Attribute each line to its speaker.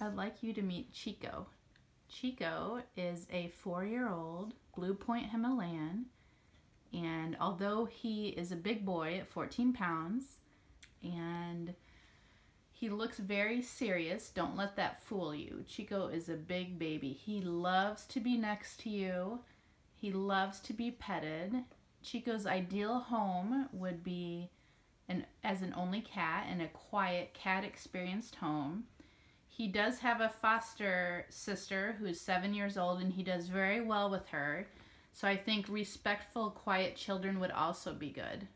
Speaker 1: I'd like you to meet Chico. Chico is a four-year-old Blue Point Himalayan, and although he is a big boy at 14 pounds, and he looks very serious, don't let that fool you. Chico is a big baby. He loves to be next to you. He loves to be petted. Chico's ideal home would be an, as an only cat in a quiet, cat experienced home. He does have a foster sister who's seven years old and he does very well with her. So I think respectful, quiet children would also be good.